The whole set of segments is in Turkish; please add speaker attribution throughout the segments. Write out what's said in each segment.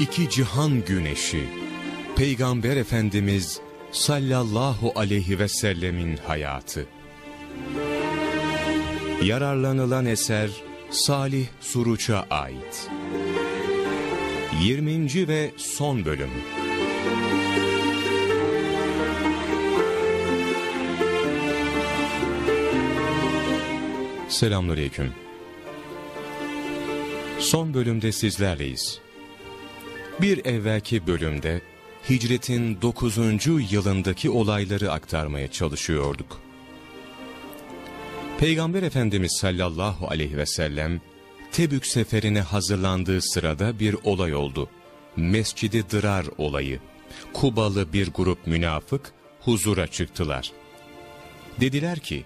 Speaker 1: iki cihan güneşi, Peygamber Efendimiz sallallahu aleyhi ve sellemin hayatı. Yararlanılan eser Salih Suruç'a ait. 20. ve son bölüm. Selamünaleyküm. Son bölümde sizlerleyiz. Bir evvelki bölümde hicretin 9. yılındaki olayları aktarmaya çalışıyorduk. Peygamber Efendimiz sallallahu aleyhi ve sellem Tebük seferine hazırlandığı sırada bir olay oldu. Mescidi Dırar olayı. Kubalı bir grup münafık huzura çıktılar. Dediler ki,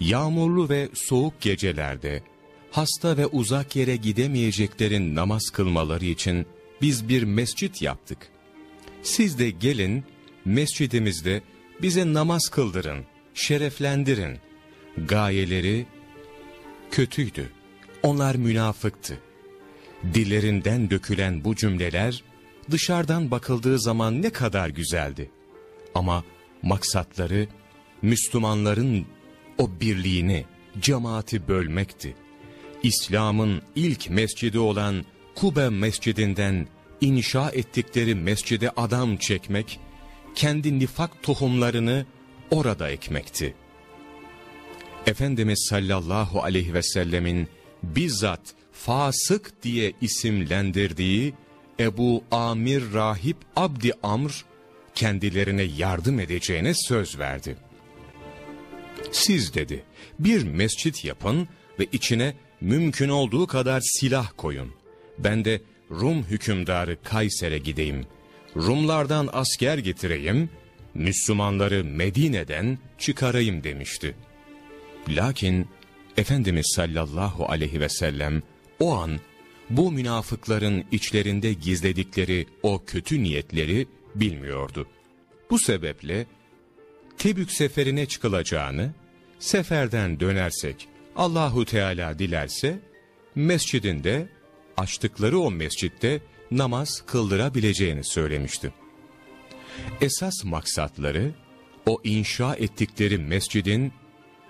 Speaker 1: yağmurlu ve soğuk gecelerde hasta ve uzak yere gidemeyeceklerin namaz kılmaları için biz bir mescit yaptık. Siz de gelin mescidimizde bize namaz kıldırın, şereflendirin. Gayeleri kötüydü. Onlar münafıktı. Dillerinden dökülen bu cümleler dışarıdan bakıldığı zaman ne kadar güzeldi. Ama maksatları Müslümanların o birliğini, cemaati bölmekti. İslam'ın ilk mescidi olan Kube mescidinden inşa ettikleri mescide adam çekmek, kendi nifak tohumlarını orada ekmekti. Efendimiz sallallahu aleyhi ve sellemin bizzat fasık diye isimlendirdiği Ebu Amir Rahip Abdi Amr kendilerine yardım edeceğine söz verdi. Siz dedi bir mescit yapın ve içine mümkün olduğu kadar silah koyun. Ben de Rum hükümdarı Kayser'e gideyim. Rumlardan asker getireyim, Müslümanları Medine'den çıkarayım demişti. Lakin Efendimiz sallallahu aleyhi ve sellem o an bu münafıkların içlerinde gizledikleri o kötü niyetleri bilmiyordu. Bu sebeple Tebük seferine çıkılacağını, seferden dönersek Allahu Teala dilerse mescidinde açtıkları o mescitte namaz kıldırabileceğini söylemişti. Esas maksatları o inşa ettikleri mescidin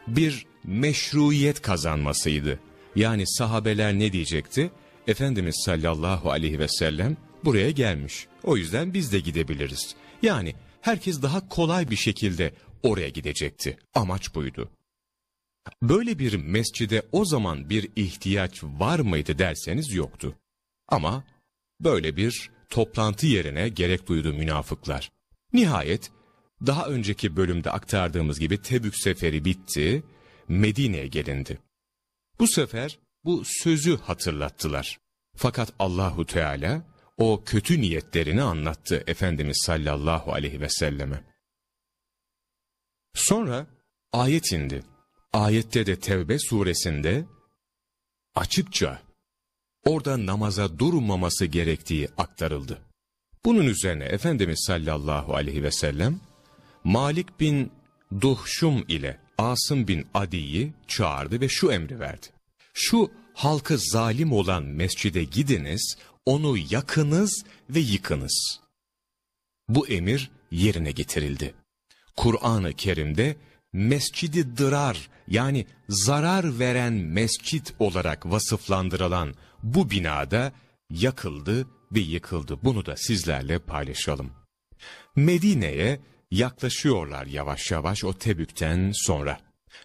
Speaker 1: bir meşruiyet kazanmasıydı. Yani sahabeler ne diyecekti? Efendimiz sallallahu aleyhi ve sellem buraya gelmiş. O yüzden biz de gidebiliriz. Yani herkes daha kolay bir şekilde oraya gidecekti. Amaç buydu. Böyle bir mescide o zaman bir ihtiyaç var mıydı derseniz yoktu. Ama böyle bir toplantı yerine gerek duydu münafıklar. Nihayet daha önceki bölümde aktardığımız gibi Tebük seferi bitti, Medine'ye gelindi. Bu sefer bu sözü hatırlattılar. Fakat Allahu Teala o kötü niyetlerini anlattı Efendimiz sallallahu aleyhi ve selleme. Sonra ayet indi. Ayette de Tevbe suresinde açıkça orada namaza durmaması gerektiği aktarıldı. Bunun üzerine Efendimiz sallallahu aleyhi ve sellem Malik bin Duhşum ile Asım bin Adi'yi çağırdı ve şu emri verdi. Şu halkı zalim olan mescide gidiniz, onu yakınız ve yıkınız. Bu emir yerine getirildi. Kur'an-ı Kerim'de mescidi dırar yani zarar veren mescit olarak vasıflandırılan bu binada yakıldı ve yıkıldı. Bunu da sizlerle paylaşalım. Medine'ye yaklaşıyorlar yavaş yavaş o Tebük'ten sonra.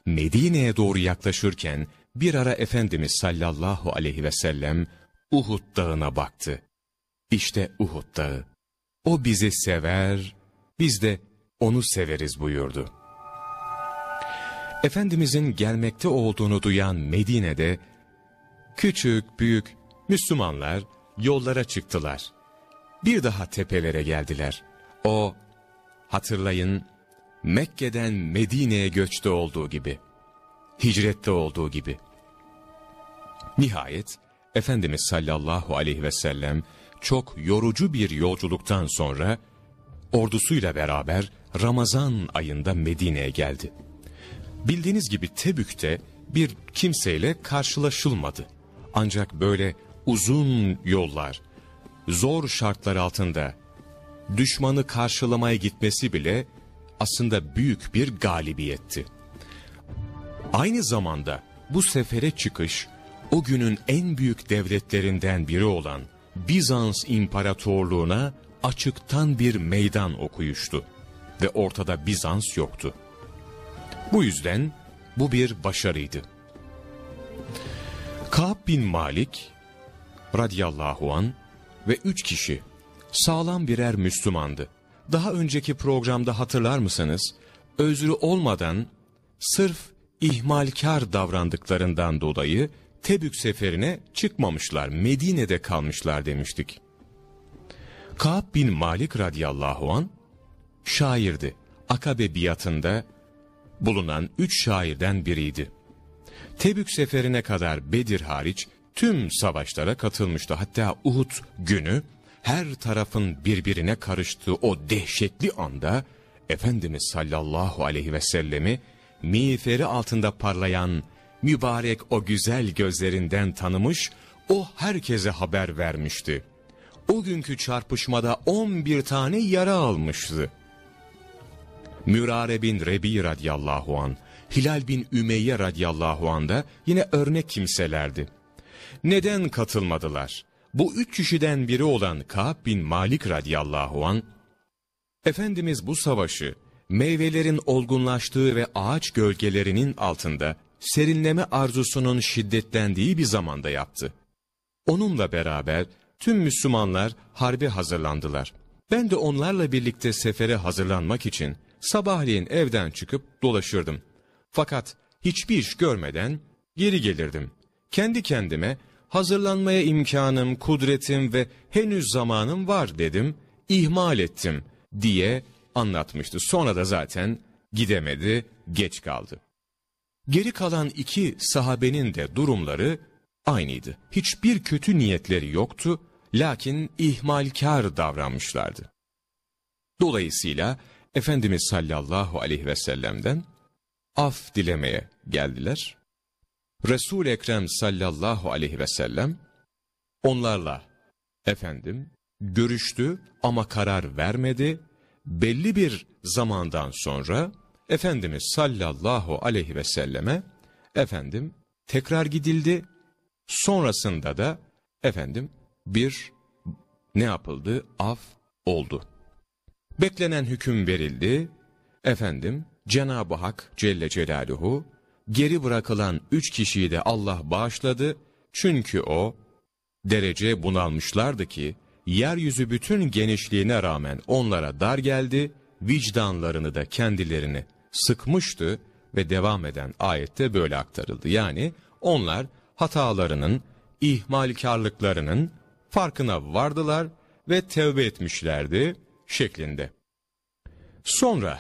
Speaker 1: Medine'ye doğru yaklaşırken bir ara Efendimiz sallallahu aleyhi ve sellem Uhud dağına baktı. İşte Uhud dağı. O bizi sever, biz de onu severiz buyurdu. Efendimizin gelmekte olduğunu duyan Medine'de küçük büyük Müslümanlar yollara çıktılar. Bir daha tepelere geldiler. O hatırlayın Mekke'den Medine'ye göçte olduğu gibi, hicrette olduğu gibi. Nihayet Efendimiz sallallahu aleyhi ve sellem çok yorucu bir yolculuktan sonra ordusuyla beraber Ramazan ayında Medine'ye geldi. Bildiğiniz gibi Tebük'te bir kimseyle karşılaşılmadı. Ancak böyle uzun yollar, zor şartlar altında düşmanı karşılamaya gitmesi bile aslında büyük bir galibiyetti. Aynı zamanda bu sefere çıkış o günün en büyük devletlerinden biri olan Bizans İmparatorluğuna açıktan bir meydan okuyuştu ve ortada Bizans yoktu. Bu yüzden bu bir başarıydı. Ka'b bin Malik radıyallahu an ve üç kişi sağlam birer Müslümandı. Daha önceki programda hatırlar mısınız? Özrü olmadan sırf ihmalkar davrandıklarından dolayı Tebük seferine çıkmamışlar, Medine'de kalmışlar demiştik. Ka'b bin Malik radıyallahu an şairdi. Akabe biatında bulunan üç şairden biriydi. Tebük seferine kadar Bedir hariç tüm savaşlara katılmıştı. Hatta Uhud günü her tarafın birbirine karıştığı o dehşetli anda Efendimiz sallallahu aleyhi ve sellemi miğferi altında parlayan mübarek o güzel gözlerinden tanımış, o herkese haber vermişti. O günkü çarpışmada 11 tane yara almıştı. Mürare bin Rebi radiyallahu an, Hilal bin Ümeyye radiyallahu an da yine örnek kimselerdi. Neden katılmadılar? Bu üç kişiden biri olan Ka'b bin Malik radiyallahu an, Efendimiz bu savaşı meyvelerin olgunlaştığı ve ağaç gölgelerinin altında serinleme arzusunun şiddetlendiği bir zamanda yaptı. Onunla beraber tüm Müslümanlar harbe hazırlandılar. Ben de onlarla birlikte sefere hazırlanmak için sabahleyin evden çıkıp dolaşırdım. Fakat hiçbir iş görmeden geri gelirdim. Kendi kendime hazırlanmaya imkanım, kudretim ve henüz zamanım var dedim, ihmal ettim diye anlatmıştı. Sonra da zaten gidemedi, geç kaldı. Geri kalan iki sahabenin de durumları aynıydı. Hiçbir kötü niyetleri yoktu, lakin ihmalkar davranmışlardı. Dolayısıyla Efendimiz sallallahu aleyhi ve sellem'den af dilemeye geldiler. resul Ekrem sallallahu aleyhi ve sellem onlarla efendim görüştü ama karar vermedi. Belli bir zamandan sonra Efendimiz sallallahu aleyhi ve selleme efendim tekrar gidildi. Sonrasında da efendim bir ne yapıldı? Af oldu. Beklenen hüküm verildi. Efendim Cenab-ı Hak Celle Celaluhu geri bırakılan üç kişiyi de Allah bağışladı. Çünkü o derece bunalmışlardı ki yeryüzü bütün genişliğine rağmen onlara dar geldi, vicdanlarını da kendilerini sıkmıştı ve devam eden ayette böyle aktarıldı. Yani onlar hatalarının, ihmalkarlıklarının farkına vardılar ve tevbe etmişlerdi şeklinde. Sonra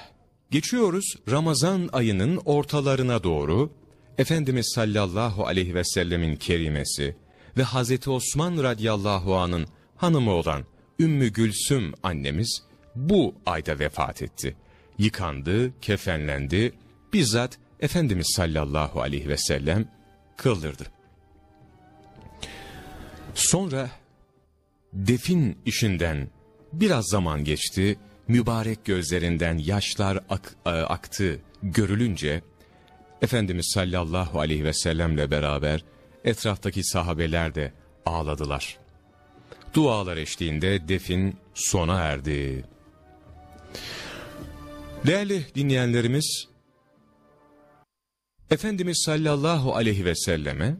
Speaker 1: geçiyoruz Ramazan ayının ortalarına doğru Efendimiz sallallahu aleyhi ve sellemin kerimesi ve Hazreti Osman radıyallahu anın hanımı olan Ümmü Gülsüm annemiz bu ayda vefat etti yıkandı, kefenlendi, bizzat Efendimiz sallallahu aleyhi ve sellem kıldırdı. Sonra defin işinden biraz zaman geçti, mübarek gözlerinden yaşlar ak e, aktı görülünce, Efendimiz sallallahu aleyhi ve sellemle beraber etraftaki sahabeler de ağladılar. Dualar eşliğinde defin sona erdi. Değerli dinleyenlerimiz, Efendimiz sallallahu aleyhi ve selleme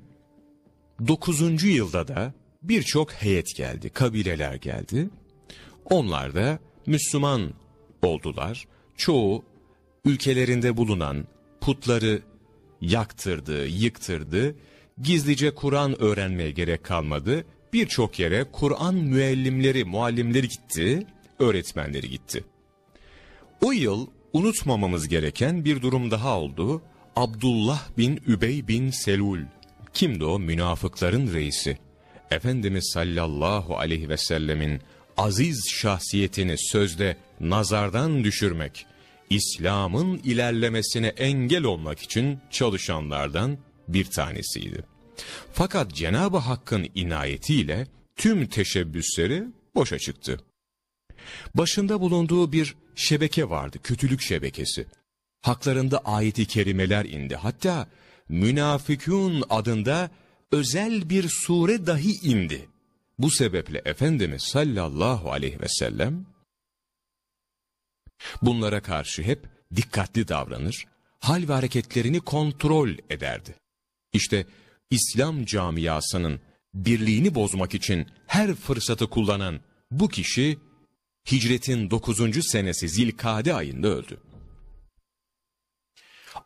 Speaker 1: 9. yılda da birçok heyet geldi, kabileler geldi. Onlar da Müslüman oldular. Çoğu ülkelerinde bulunan putları yaktırdı, yıktırdı. Gizlice Kur'an öğrenmeye gerek kalmadı. Birçok yere Kur'an müellimleri, muallimleri gitti, öğretmenleri gitti. O yıl unutmamamız gereken bir durum daha oldu. Abdullah bin Übey bin Selul. Kimdi o? Münafıkların reisi. Efendimiz sallallahu aleyhi ve sellemin aziz şahsiyetini sözde nazardan düşürmek, İslam'ın ilerlemesine engel olmak için çalışanlardan bir tanesiydi. Fakat Cenab-ı Hakk'ın inayetiyle tüm teşebbüsleri boşa çıktı. Başında bulunduğu bir şebeke vardı, kötülük şebekesi. Haklarında ayeti kerimeler indi. Hatta Münafikun adında özel bir sure dahi indi. Bu sebeple Efendimiz sallallahu aleyhi ve sellem bunlara karşı hep dikkatli davranır, hal ve hareketlerini kontrol ederdi. İşte İslam camiasının birliğini bozmak için her fırsatı kullanan bu kişi hicretin 9. senesi Zilkade ayında öldü.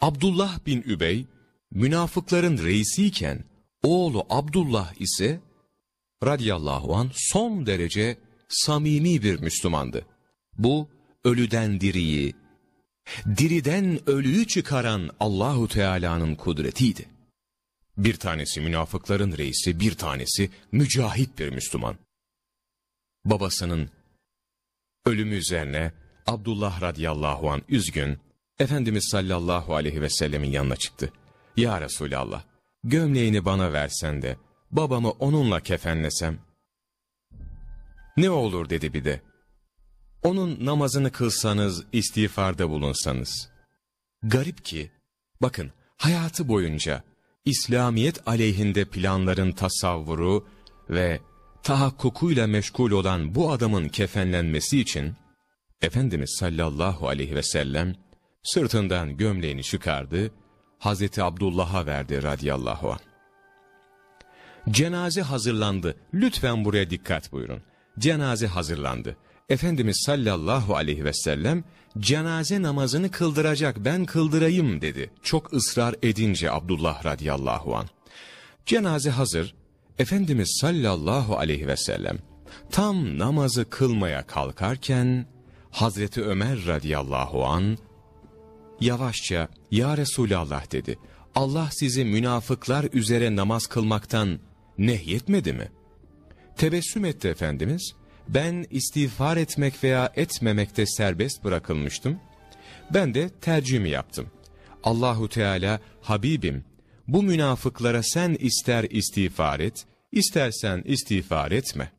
Speaker 1: Abdullah bin Übey, münafıkların reisiyken oğlu Abdullah ise radiyallahu an son derece samimi bir Müslümandı. Bu ölüden diriyi, diriden ölüyü çıkaran Allahu Teala'nın kudretiydi. Bir tanesi münafıkların reisi, bir tanesi mücahit bir Müslüman. Babasının ölümü üzerine Abdullah radıyallahu an üzgün, Efendimiz sallallahu aleyhi ve sellemin yanına çıktı. Ya Resulallah, gömleğini bana versen de babamı onunla kefenlesem. Ne olur dedi bir de. Onun namazını kılsanız, istiğfarda bulunsanız. Garip ki, bakın hayatı boyunca İslamiyet aleyhinde planların tasavvuru ve tahakkukuyla meşgul olan bu adamın kefenlenmesi için, Efendimiz sallallahu aleyhi ve sellem sırtından gömleğini çıkardı, Hazreti Abdullah'a verdi radıyallahu anh. Cenaze hazırlandı. Lütfen buraya dikkat buyurun. Cenaze hazırlandı. Efendimiz sallallahu aleyhi ve sellem cenaze namazını kıldıracak ben kıldırayım dedi. Çok ısrar edince Abdullah radıyallahu an. Cenaze hazır. Efendimiz sallallahu aleyhi ve sellem tam namazı kılmaya kalkarken Hazreti Ömer radıyallahu an yavaşça ya Resulallah dedi. Allah sizi münafıklar üzere namaz kılmaktan nehyetmedi mi? Tebessüm etti Efendimiz ben istiğfar etmek veya etmemekte serbest bırakılmıştım. Ben de tercihimi yaptım. Allahu Teala Habibim bu münafıklara sen ister istiğfar et, istersen istiğfar etme.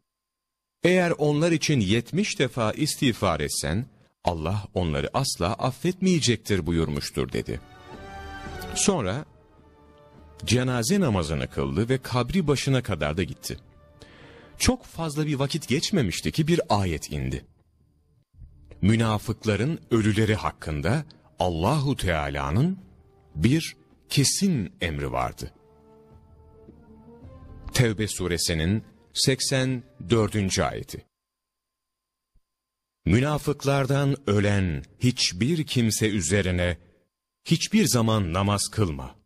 Speaker 1: Eğer onlar için yetmiş defa istiğfar etsen, Allah onları asla affetmeyecektir buyurmuştur dedi. Sonra cenaze namazını kıldı ve kabri başına kadar da gitti. Çok fazla bir vakit geçmemişti ki bir ayet indi. Münafıkların ölüleri hakkında Allahu Teala'nın bir kesin emri vardı. Tevbe suresinin 84. ayeti. Münafıklardan ölen hiçbir kimse üzerine hiçbir zaman namaz kılma.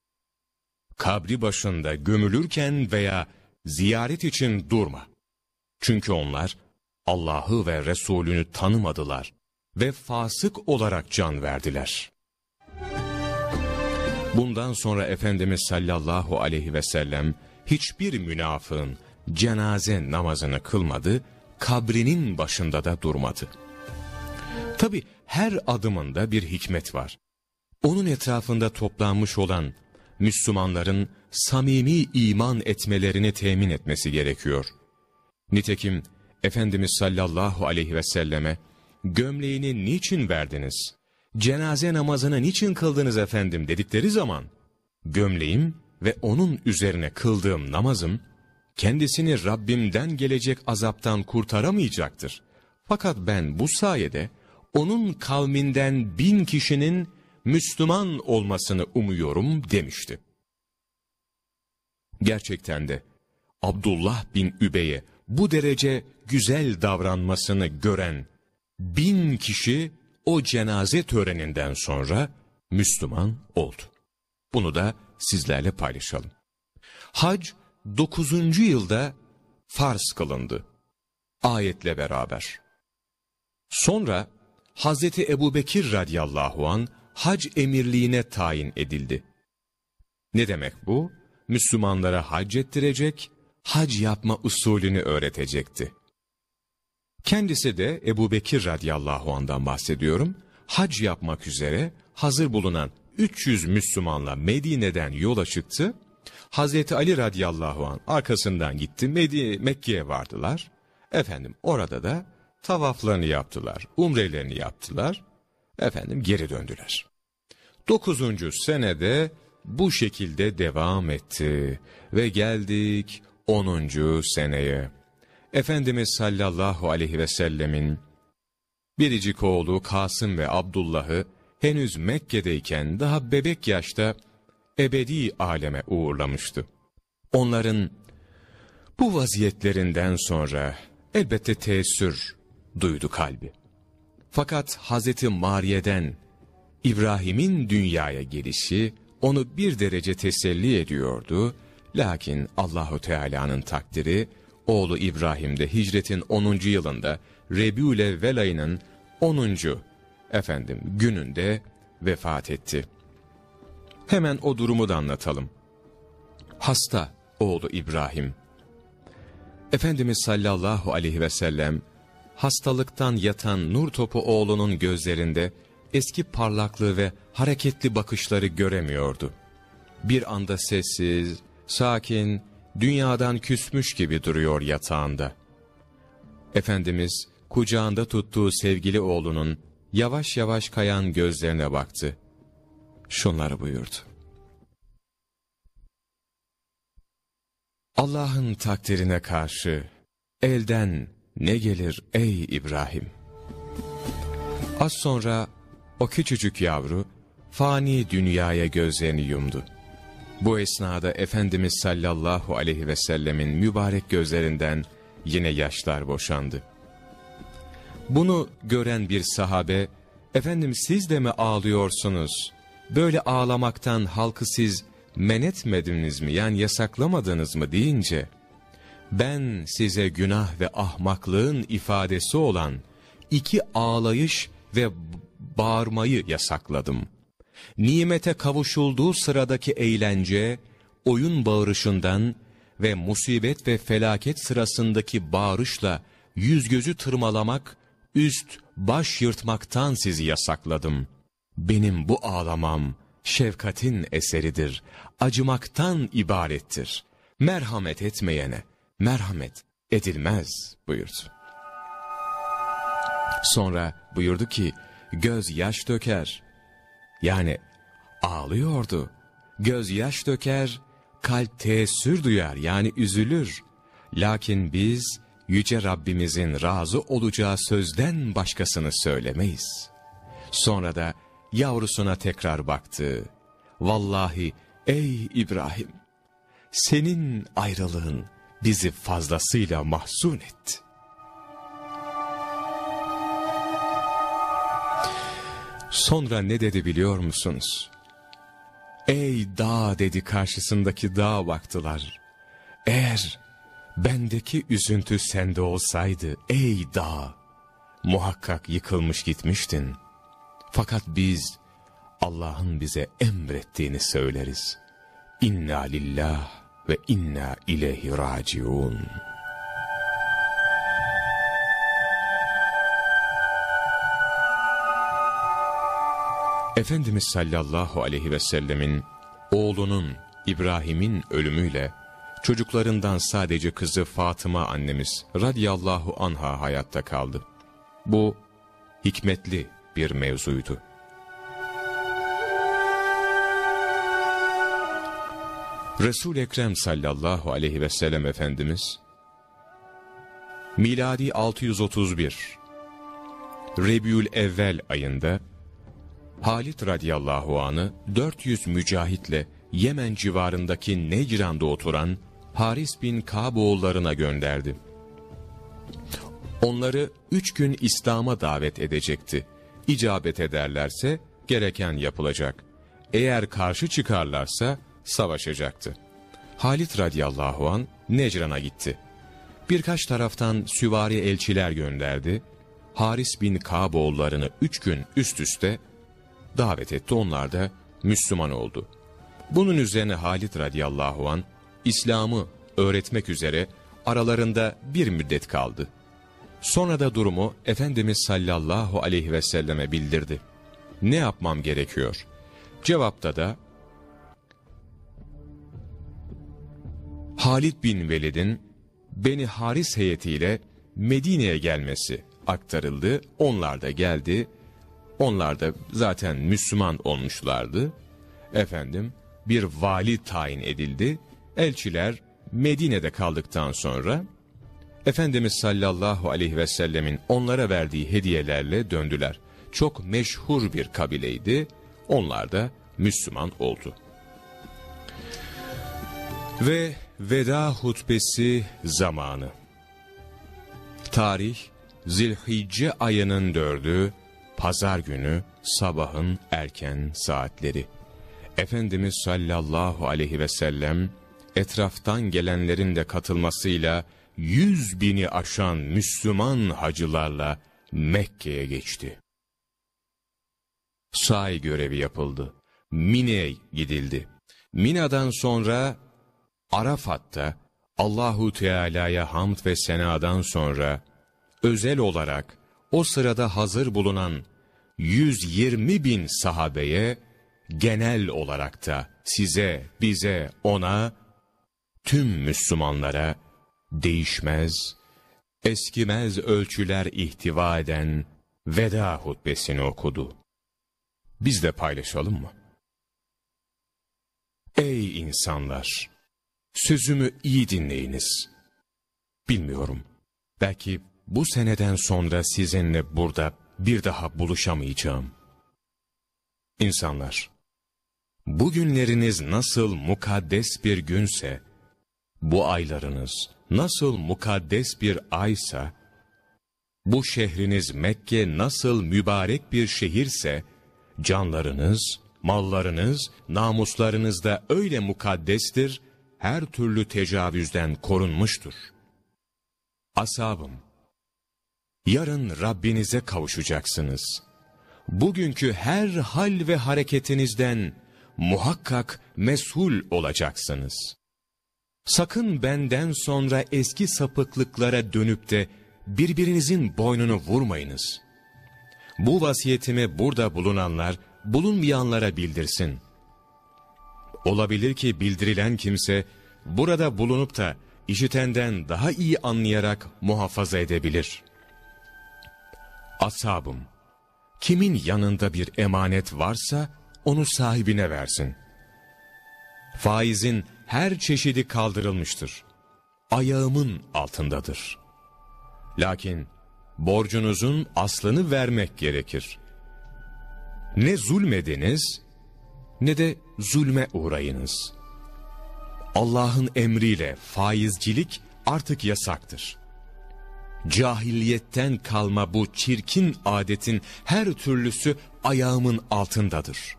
Speaker 1: Kabri başında gömülürken veya ziyaret için durma. Çünkü onlar Allah'ı ve Resulünü tanımadılar ve fasık olarak can verdiler. Bundan sonra Efendimiz sallallahu aleyhi ve sellem hiçbir münafığın cenaze namazını kılmadı, kabrinin başında da durmadı. Tabi her adımında bir hikmet var. Onun etrafında toplanmış olan Müslümanların samimi iman etmelerini temin etmesi gerekiyor. Nitekim Efendimiz sallallahu aleyhi ve selleme gömleğini niçin verdiniz? Cenaze namazını niçin kıldınız efendim dedikleri zaman gömleğim ve onun üzerine kıldığım namazım kendisini Rabbimden gelecek azaptan kurtaramayacaktır. Fakat ben bu sayede onun kavminden bin kişinin Müslüman olmasını umuyorum demişti. Gerçekten de Abdullah bin Übey'e bu derece güzel davranmasını gören bin kişi o cenaze töreninden sonra Müslüman oldu. Bunu da sizlerle paylaşalım. Hac 9. yılda farz kılındı. Ayetle beraber. Sonra Hazreti Ebubekir radıyallahu an hac emirliğine tayin edildi. Ne demek bu? Müslümanlara hac ettirecek, hac yapma usulünü öğretecekti. Kendisi de Ebu Bekir radıyallahu andan bahsediyorum. Hac yapmak üzere hazır bulunan 300 Müslümanla Medine'den yola çıktı. Hazreti Ali radıyallahu an arkasından gitti. Mekke'ye vardılar. Efendim orada da tavaflarını yaptılar, umrelerini yaptılar. Efendim geri döndüler. Dokuzuncu senede bu şekilde devam etti ve geldik onuncu seneye. Efendimiz sallallahu aleyhi ve sellemin biricik oğlu Kasım ve Abdullah'ı henüz Mekke'deyken daha bebek yaşta ebedi aleme uğurlamıştı. Onların bu vaziyetlerinden sonra elbette teessür duydu kalbi. Fakat Hazreti Mariye'den İbrahim'in dünyaya gelişi onu bir derece teselli ediyordu. Lakin Allahu Teala'nın takdiri oğlu İbrahim'de hicretin 10. yılında Rebiül Velay'ın 10. efendim gününde vefat etti. Hemen o durumu da anlatalım. Hasta oğlu İbrahim. Efendimiz sallallahu aleyhi ve sellem hastalıktan yatan nur topu oğlunun gözlerinde eski parlaklığı ve hareketli bakışları göremiyordu. Bir anda sessiz, sakin, dünyadan küsmüş gibi duruyor yatağında. Efendimiz kucağında tuttuğu sevgili oğlunun yavaş yavaş kayan gözlerine baktı. Şunları buyurdu. Allah'ın takdirine karşı elden ne gelir ey İbrahim? Az sonra o küçücük yavru fani dünyaya gözlerini yumdu. Bu esnada Efendimiz sallallahu aleyhi ve sellemin mübarek gözlerinden yine yaşlar boşandı. Bunu gören bir sahabe, efendim siz de mi ağlıyorsunuz? Böyle ağlamaktan halkı siz men etmediniz mi yani yasaklamadınız mı deyince, ben size günah ve ahmaklığın ifadesi olan iki ağlayış ve bağırmayı yasakladım. Nimete kavuşulduğu sıradaki eğlence, oyun bağırışından ve musibet ve felaket sırasındaki bağırışla yüz gözü tırmalamak, üst baş yırtmaktan sizi yasakladım. Benim bu ağlamam şefkatin eseridir, acımaktan ibarettir. Merhamet etmeyene merhamet edilmez buyurdu. Sonra buyurdu ki, göz yaş döker. Yani ağlıyordu. Göz yaş döker, kalp teessür duyar yani üzülür. Lakin biz yüce Rabbimizin razı olacağı sözden başkasını söylemeyiz. Sonra da yavrusuna tekrar baktı. Vallahi ey İbrahim, senin ayrılığın bizi fazlasıyla mahzun etti. Sonra ne dedi biliyor musunuz? Ey dağ dedi karşısındaki dağa baktılar. Eğer bendeki üzüntü sende olsaydı ey dağ, muhakkak yıkılmış gitmiştin. Fakat biz Allah'ın bize emrettiğini söyleriz. İnna lillah ve inna ileyhi raciun. Efendimiz sallallahu aleyhi ve sellemin oğlunun İbrahim'in ölümüyle çocuklarından sadece kızı Fatıma annemiz radiyallahu anha hayatta kaldı. Bu hikmetli bir mevzuydu. Resul Ekrem sallallahu aleyhi ve sellem efendimiz miladi 631 Rebül Evvel ayında Halit radıyallahu anı 400 mücahitle Yemen civarındaki Necran'da oturan Haris bin Kaboğullarına gönderdi. Onları üç gün İslam'a davet edecekti. İcabet ederlerse gereken yapılacak. Eğer karşı çıkarlarsa savaşacaktı. Halit radıyallahu an Necran'a gitti. Birkaç taraftan süvari elçiler gönderdi. Haris bin Kaboğullarını üç gün üst üste davet etti. Onlar da Müslüman oldu. Bunun üzerine Halit radıyallahu an İslam'ı öğretmek üzere aralarında bir müddet kaldı. Sonra da durumu Efendimiz sallallahu aleyhi ve selleme bildirdi. Ne yapmam gerekiyor? Cevapta da Halid bin Velid'in Beni Haris heyetiyle Medine'ye gelmesi aktarıldı. Onlar da geldi. Onlar da zaten Müslüman olmuşlardı. Efendim bir vali tayin edildi. Elçiler Medine'de kaldıktan sonra Efendimiz sallallahu aleyhi ve sellemin onlara verdiği hediyelerle döndüler. Çok meşhur bir kabileydi. Onlar da Müslüman oldu. Ve veda hutbesi zamanı. Tarih Zilhicce ayının dördü, pazar günü sabahın erken saatleri. Efendimiz sallallahu aleyhi ve sellem etraftan gelenlerin de katılmasıyla yüz bini aşan Müslüman hacılarla Mekke'ye geçti. Say görevi yapıldı. Mine'ye gidildi. Mina'dan sonra Arafat'ta Allahu Teala'ya hamd ve senadan sonra özel olarak o sırada hazır bulunan 120 bin sahabeye genel olarak da size, bize, ona, tüm Müslümanlara değişmez, eskimez ölçüler ihtiva eden veda hutbesini okudu. Biz de paylaşalım mı? Ey insanlar! Sözümü iyi dinleyiniz. Bilmiyorum, belki bu seneden sonra sizinle burada bir daha buluşamayacağım. İnsanlar, bugünleriniz nasıl mukaddes bir günse, bu aylarınız nasıl mukaddes bir aysa, bu şehriniz Mekke nasıl mübarek bir şehirse, canlarınız, mallarınız, namuslarınız da öyle mukaddestir, her türlü tecavüzden korunmuştur. Asabım, yarın Rabbinize kavuşacaksınız. Bugünkü her hal ve hareketinizden muhakkak mesul olacaksınız. Sakın benden sonra eski sapıklıklara dönüp de birbirinizin boynunu vurmayınız. Bu vasiyetimi burada bulunanlar, bulunmayanlara bildirsin. Olabilir ki bildirilen kimse, burada bulunup da işitenden daha iyi anlayarak muhafaza edebilir. Asabım, kimin yanında bir emanet varsa, onu sahibine versin. Faizin her çeşidi kaldırılmıştır. Ayağımın altındadır. Lakin borcunuzun aslını vermek gerekir. Ne zulmediniz ne de zulme uğrayınız. Allah'ın emriyle faizcilik artık yasaktır. Cahiliyetten kalma bu çirkin adetin her türlüsü ayağımın altındadır.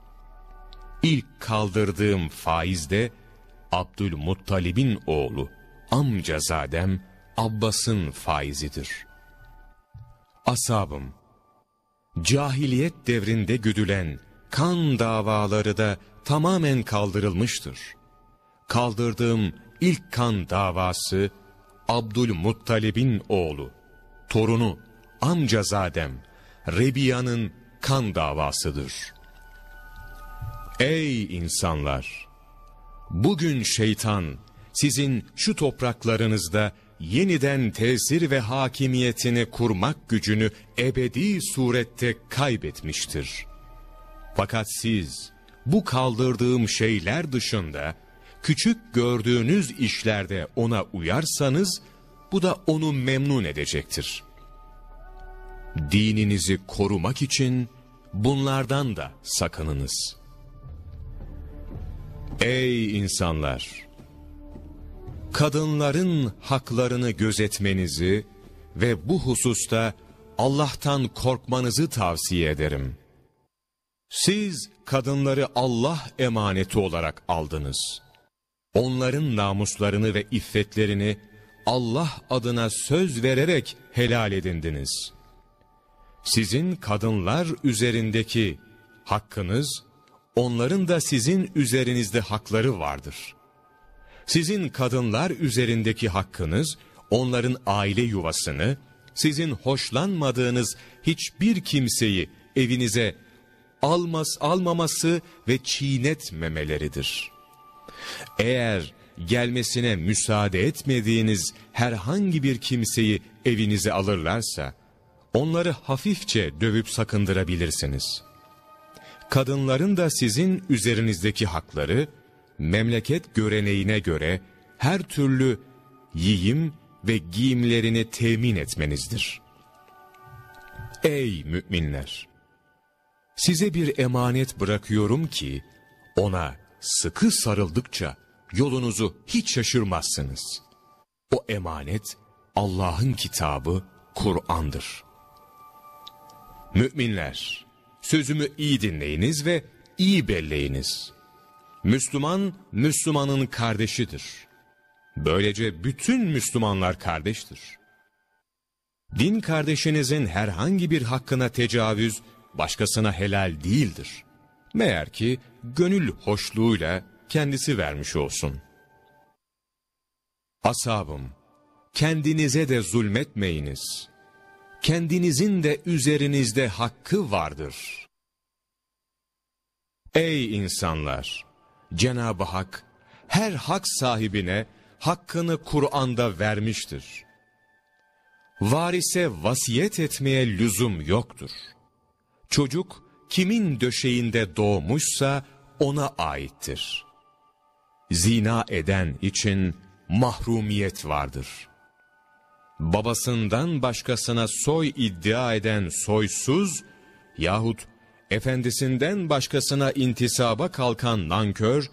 Speaker 1: İlk kaldırdığım faizde Abdülmuttalib'in oğlu, amcazadem Abbas'ın faizidir. Asabım, cahiliyet devrinde güdülen kan davaları da tamamen kaldırılmıştır. Kaldırdığım ilk kan davası, Abdülmuttalib'in oğlu, torunu, amcazadem, Rebiya'nın kan davasıdır. Ey insanlar! Bugün şeytan sizin şu topraklarınızda yeniden tesir ve hakimiyetini kurmak gücünü ebedi surette kaybetmiştir. Fakat siz bu kaldırdığım şeyler dışında küçük gördüğünüz işlerde ona uyarsanız bu da onu memnun edecektir. Dininizi korumak için bunlardan da sakınınız.'' Ey insanlar! Kadınların haklarını gözetmenizi ve bu hususta Allah'tan korkmanızı tavsiye ederim. Siz kadınları Allah emaneti olarak aldınız. Onların namuslarını ve iffetlerini Allah adına söz vererek helal edindiniz. Sizin kadınlar üzerindeki hakkınız, onların da sizin üzerinizde hakları vardır. Sizin kadınlar üzerindeki hakkınız, onların aile yuvasını, sizin hoşlanmadığınız hiçbir kimseyi evinize almaz, almaması ve çiğnetmemeleridir. Eğer gelmesine müsaade etmediğiniz herhangi bir kimseyi evinize alırlarsa, onları hafifçe dövüp sakındırabilirsiniz. Kadınların da sizin üzerinizdeki hakları, memleket göreneğine göre her türlü yiyim ve giyimlerini temin etmenizdir. Ey müminler! Size bir emanet bırakıyorum ki, ona sıkı sarıldıkça yolunuzu hiç şaşırmazsınız. O emanet Allah'ın kitabı Kur'an'dır. Müminler, sözümü iyi dinleyiniz ve iyi belleyiniz. Müslüman, Müslümanın kardeşidir. Böylece bütün Müslümanlar kardeştir. Din kardeşinizin herhangi bir hakkına tecavüz, başkasına helal değildir. Meğer ki gönül hoşluğuyla kendisi vermiş olsun. Asabım, kendinize de zulmetmeyiniz. Kendinizin de üzerinizde hakkı vardır. Ey insanlar! Cenab-ı Hak her hak sahibine hakkını Kur'an'da vermiştir. Varise vasiyet etmeye lüzum yoktur. Çocuk kimin döşeğinde doğmuşsa ona aittir. Zina eden için mahrumiyet vardır. Babasından başkasına soy iddia eden soysuz yahut efendisinden başkasına intisaba kalkan nankör,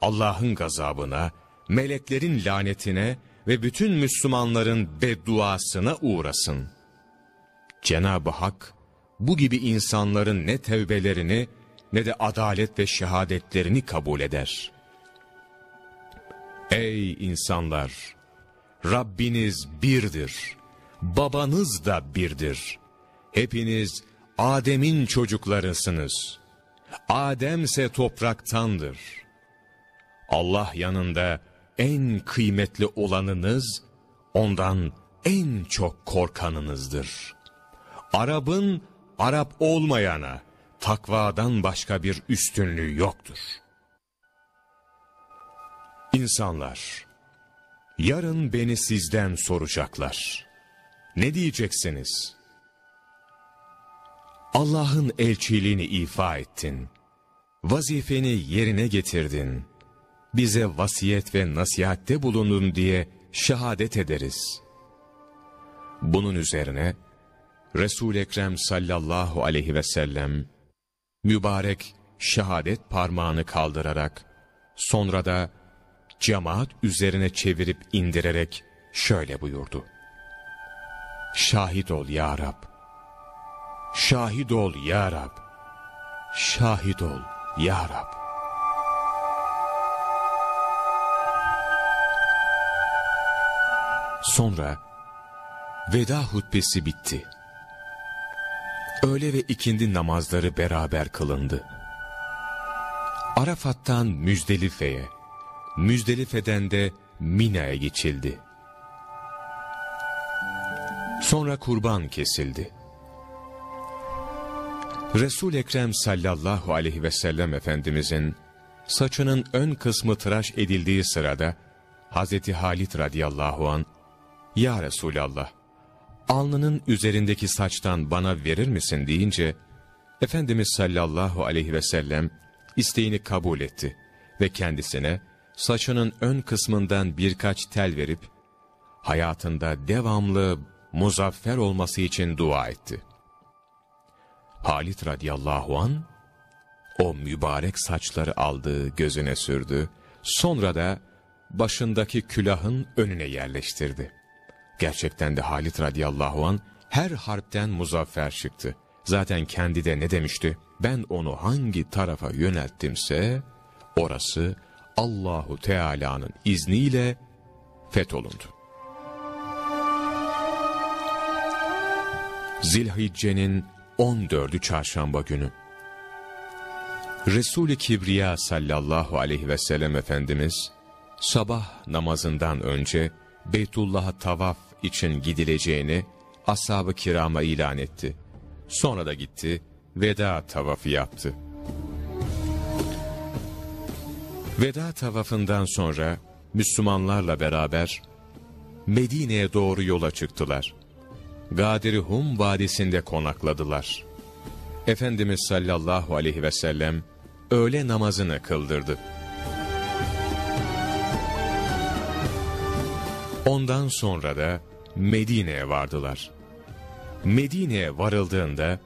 Speaker 1: Allah'ın gazabına, meleklerin lanetine ve bütün Müslümanların bedduasına uğrasın. Cenab-ı Hak, bu gibi insanların ne tevbelerini ne de adalet ve şehadetlerini kabul eder. Ey insanlar! Rabbiniz birdir. Babanız da birdir. Hepiniz Adem'in çocuklarısınız. Ademse topraktandır. Allah yanında en kıymetli olanınız, ondan en çok korkanınızdır. Arap'ın Arap olmayana takvadan başka bir üstünlüğü yoktur. İnsanlar, yarın beni sizden soracaklar. Ne diyeceksiniz? Allah'ın elçiliğini ifa ettin. Vazifeni yerine getirdin. Bize vasiyet ve nasihatte bulundun diye şehadet ederiz. Bunun üzerine Resul Ekrem sallallahu aleyhi ve sellem mübarek şehadet parmağını kaldırarak sonra da cemaat üzerine çevirip indirerek şöyle buyurdu. Şahit ol ya Rab. Şahit ol ya Rab. Şahit ol ya Rab. Sonra veda hutbesi bitti. Öğle ve ikindi namazları beraber kılındı. Arafat'tan Müzdelife'ye, Müzdelife'den de Mina'ya geçildi. Sonra kurban kesildi. Resul Ekrem sallallahu aleyhi ve sellem Efendimizin saçının ön kısmı tıraş edildiği sırada Hazreti Halit radıyallahu an Ya Resulallah alnının üzerindeki saçtan bana verir misin deyince Efendimiz sallallahu aleyhi ve sellem isteğini kabul etti ve kendisine saçının ön kısmından birkaç tel verip hayatında devamlı muzaffer olması için dua etti. Halit radıyallahu an o mübarek saçları aldı, gözüne sürdü, sonra da başındaki külahın önüne yerleştirdi. Gerçekten de Halit radıyallahu an her harpten muzaffer çıktı. Zaten kendi de ne demişti? Ben onu hangi tarafa yönelttimse orası Allahu Teala'nın izniyle fetholundu. Zilhicce'nin 14'ü çarşamba günü. Resul-i Kibriya sallallahu aleyhi ve sellem Efendimiz sabah namazından önce Beytullah'a tavaf için gidileceğini ashab-ı kirama ilan etti. Sonra da gitti, veda tavafı yaptı. Veda tavafından sonra Müslümanlarla beraber Medine'ye doğru yola çıktılar. Gadir Hum vadisinde konakladılar. Efendimiz sallallahu aleyhi ve sellem öğle namazını kıldırdı. Ondan sonra da Medine'ye vardılar. Medine'ye varıldığında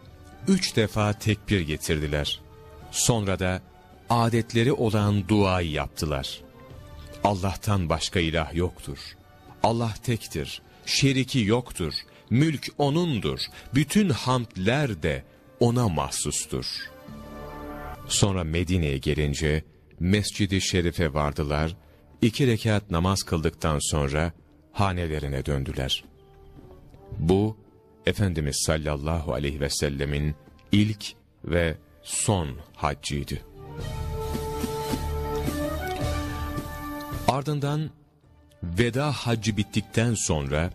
Speaker 1: üç defa tekbir getirdiler. Sonra da adetleri olan duayı yaptılar. Allah'tan başka ilah yoktur. Allah tektir, şeriki yoktur, mülk O'nundur, bütün hamdler de O'na mahsustur. Sonra Medine'ye gelince Mescid-i Şerif'e vardılar, iki rekat namaz kıldıktan sonra hanelerine döndüler. Bu, Efendimiz sallallahu aleyhi ve sellemin ilk ve son haccıydı. Ardından veda haccı bittikten sonra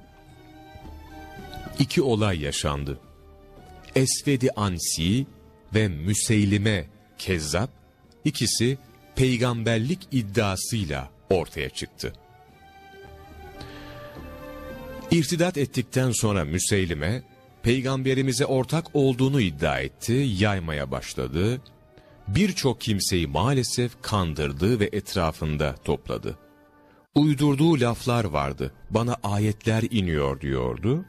Speaker 1: iki olay yaşandı. Esvedi Ansi ve Müseylime Kezzap ikisi peygamberlik iddiasıyla ortaya çıktı. İrtidat ettikten sonra Müseylime, peygamberimize ortak olduğunu iddia etti, yaymaya başladı. Birçok kimseyi maalesef kandırdı ve etrafında topladı. Uydurduğu laflar vardı, bana ayetler iniyor diyordu.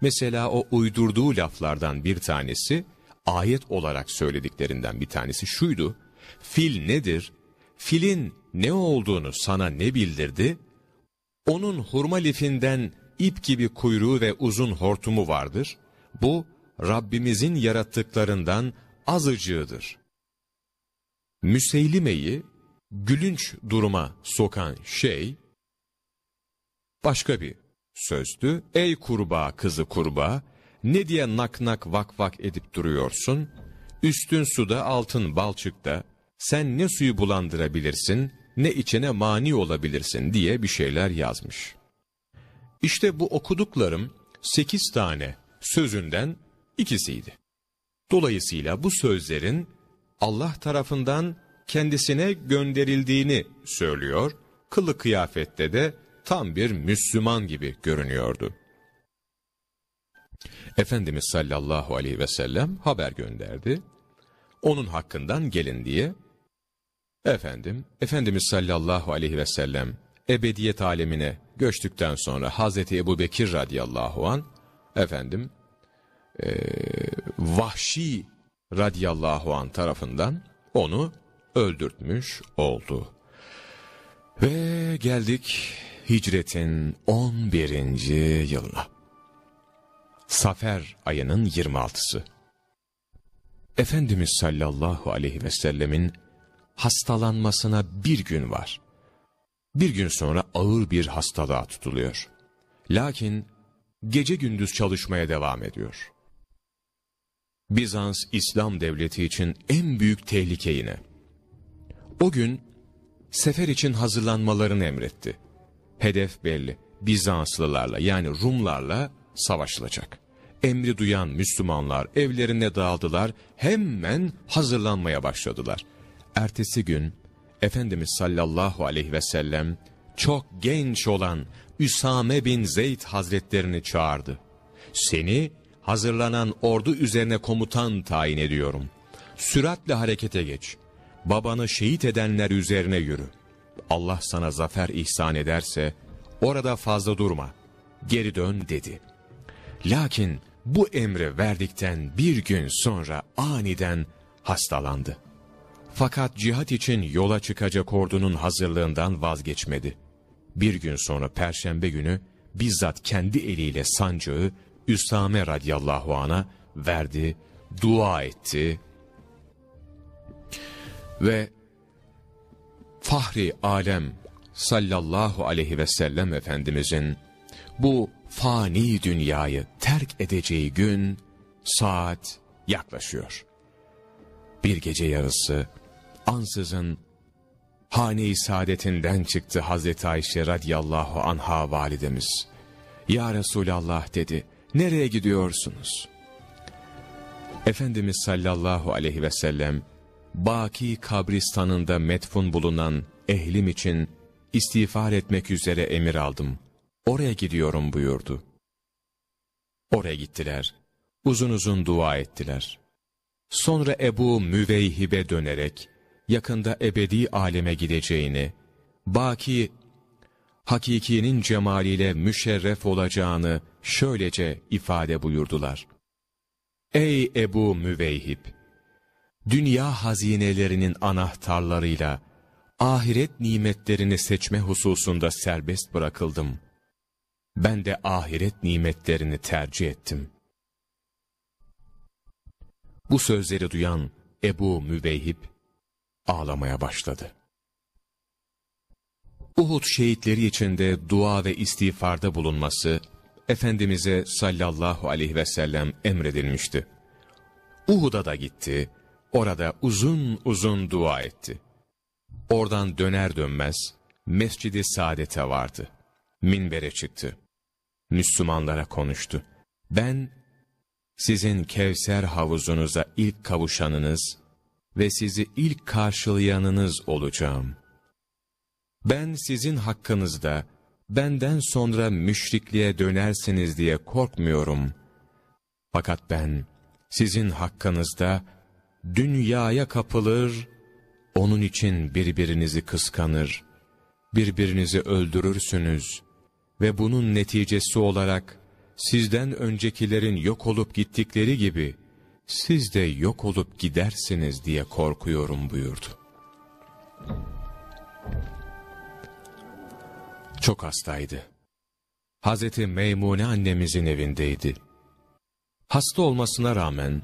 Speaker 1: Mesela o uydurduğu laflardan bir tanesi, ayet olarak söylediklerinden bir tanesi şuydu. Fil nedir? Filin ne olduğunu sana ne bildirdi? Onun hurma lifinden ip gibi kuyruğu ve uzun hortumu vardır. Bu, Rabbimizin yarattıklarından azıcığıdır. Müseylime'yi gülünç duruma sokan şey, başka bir sözdü. Ey kurbağa kızı kurbağa, ne diye nak nak vak vak edip duruyorsun? Üstün suda altın balçıkta, sen ne suyu bulandırabilirsin, ne içine mani olabilirsin diye bir şeyler yazmış. İşte bu okuduklarım sekiz tane sözünden ikisiydi. Dolayısıyla bu sözlerin Allah tarafından kendisine gönderildiğini söylüyor, kılı kıyafette de tam bir Müslüman gibi görünüyordu. Efendimiz sallallahu aleyhi ve sellem haber gönderdi. Onun hakkından gelin diye. Efendim, Efendimiz sallallahu aleyhi ve sellem ebediyet alemine göçtükten sonra Hazreti Ebu Bekir radıyallahu an efendim e, Vahşi radıyallahu an tarafından onu öldürtmüş oldu. Ve geldik hicretin 11. yılına. Safer ayının 26'sı. Efendimiz sallallahu aleyhi ve sellemin hastalanmasına bir gün var. Bir gün sonra ağır bir hastalığa tutuluyor. Lakin gece gündüz çalışmaya devam ediyor. Bizans İslam devleti için en büyük tehlike yine. O gün sefer için hazırlanmalarını emretti. Hedef belli. Bizanslılarla yani Rumlarla savaşılacak. Emri duyan Müslümanlar evlerine dağıldılar, hemen hazırlanmaya başladılar. Ertesi gün Efendimiz sallallahu aleyhi ve sellem çok genç olan Üsame bin Zeyd hazretlerini çağırdı. Seni hazırlanan ordu üzerine komutan tayin ediyorum. Süratle harekete geç. Babanı şehit edenler üzerine yürü. Allah sana zafer ihsan ederse orada fazla durma. Geri dön dedi. Lakin bu emri verdikten bir gün sonra aniden hastalandı. Fakat cihat için yola çıkacak ordunun hazırlığından vazgeçmedi. Bir gün sonra perşembe günü bizzat kendi eliyle sancağı Üsame radıyallahu ana verdi, dua etti ve Fahri Alem sallallahu aleyhi ve sellem Efendimizin bu fani dünyayı terk edeceği gün, saat yaklaşıyor. Bir gece yarısı ansızın hane-i saadetinden çıktı Hazreti Ayşe radiyallahu anha validemiz. Ya Resulallah dedi, nereye gidiyorsunuz? Efendimiz sallallahu aleyhi ve sellem, Baki kabristanında metfun bulunan ehlim için istiğfar etmek üzere emir aldım. Oraya gidiyorum buyurdu. Oraya gittiler. Uzun uzun dua ettiler. Sonra Ebu Müveyhibe dönerek, yakında ebedi aleme gideceğini, baki, hakikinin cemaliyle müşerref olacağını şöylece ifade buyurdular. Ey Ebu Müveyhib! Dünya hazinelerinin anahtarlarıyla, ahiret nimetlerini seçme hususunda serbest bırakıldım. Ben de ahiret nimetlerini tercih ettim. Bu sözleri duyan Ebu Müveyhib ağlamaya başladı. Uhud şehitleri içinde dua ve istiğfarda bulunması, Efendimiz'e sallallahu aleyhi ve sellem emredilmişti. Uhud'a da gitti, orada uzun uzun dua etti. Oradan döner dönmez, Mescid-i Saadet'e vardı. Minbere çıktı. Müslümanlara konuştu. Ben, sizin Kevser havuzunuza ilk kavuşanınız ve sizi ilk karşılayanınız olacağım. Ben sizin hakkınızda, benden sonra müşrikliğe dönersiniz diye korkmuyorum. Fakat ben, sizin hakkınızda, dünyaya kapılır, onun için birbirinizi kıskanır, birbirinizi öldürürsünüz ve bunun neticesi olarak sizden öncekilerin yok olup gittikleri gibi siz de yok olup gidersiniz diye korkuyorum buyurdu. Çok hastaydı. Hazreti Meymune annemizin evindeydi. Hasta olmasına rağmen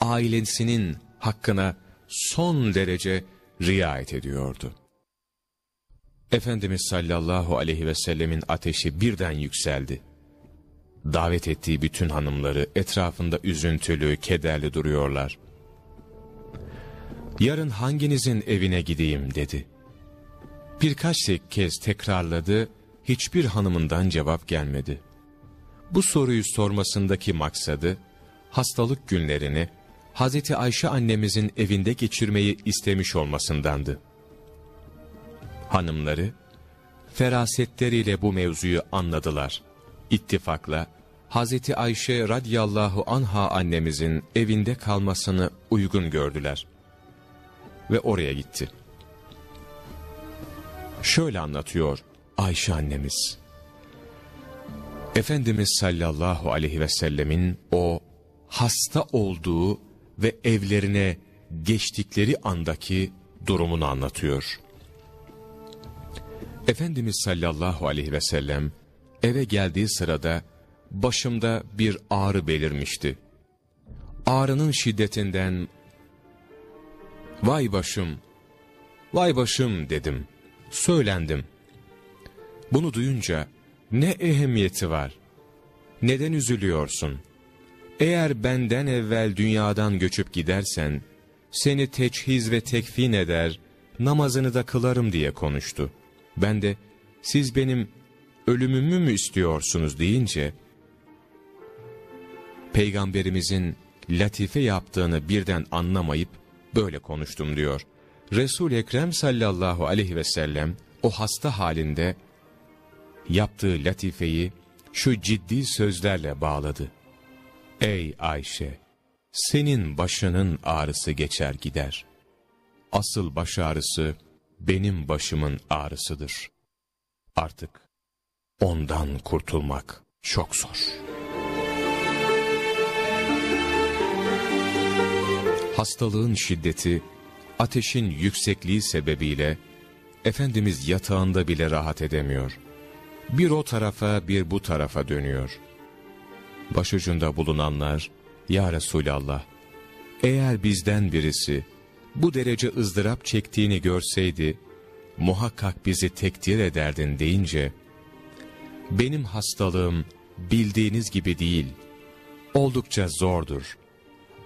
Speaker 1: ailesinin hakkına son derece riayet ediyordu. Efendimiz sallallahu aleyhi ve sellemin ateşi birden yükseldi. Davet ettiği bütün hanımları etrafında üzüntülü, kederli duruyorlar. Yarın hanginizin evine gideyim dedi. Birkaç kez tekrarladı, hiçbir hanımından cevap gelmedi. Bu soruyu sormasındaki maksadı, hastalık günlerini Hazreti Ayşe annemizin evinde geçirmeyi istemiş olmasındandı. Hanımları, ferasetleriyle bu mevzuyu anladılar. İttifakla, Hazreti Ayşe radiyallahu anha annemizin evinde kalmasını uygun gördüler. Ve oraya gitti. Şöyle anlatıyor Ayşe annemiz. Efendimiz sallallahu aleyhi ve sellemin o hasta olduğu ve evlerine geçtikleri andaki durumunu anlatıyor. Efendimiz sallallahu aleyhi ve sellem eve geldiği sırada başımda bir ağrı belirmişti. Ağrının şiddetinden vay başım, vay başım dedim, söylendim. Bunu duyunca ne ehemmiyeti var, neden üzülüyorsun? Eğer benden evvel dünyadan göçüp gidersen, seni teçhiz ve tekfin eder, namazını da kılarım diye konuştu. Ben de, siz benim ölümümü mü istiyorsunuz deyince, Peygamberimizin latife yaptığını birden anlamayıp böyle konuştum diyor. Resul Ekrem sallallahu aleyhi ve sellem o hasta halinde yaptığı latifeyi şu ciddi sözlerle bağladı. Ey Ayşe! Senin başının ağrısı geçer gider. Asıl baş ağrısı benim başımın ağrısıdır. Artık ondan kurtulmak çok zor. Hastalığın şiddeti, ateşin yüksekliği sebebiyle Efendimiz yatağında bile rahat edemiyor. Bir o tarafa bir bu tarafa dönüyor. Başucunda bulunanlar, Ya Resulallah, eğer bizden birisi bu derece ızdırap çektiğini görseydi, muhakkak bizi tekdir ederdin deyince, benim hastalığım bildiğiniz gibi değil, oldukça zordur.